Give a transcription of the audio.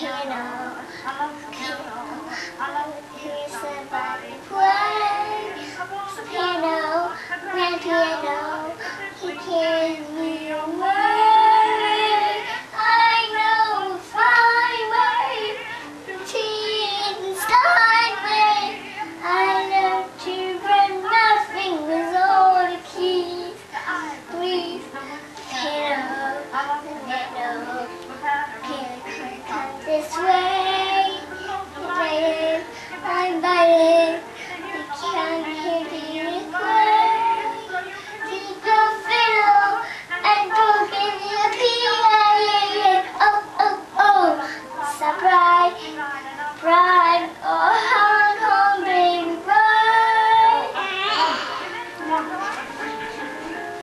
piano, I love piano. Here's somebody play piano, grand piano. surprise.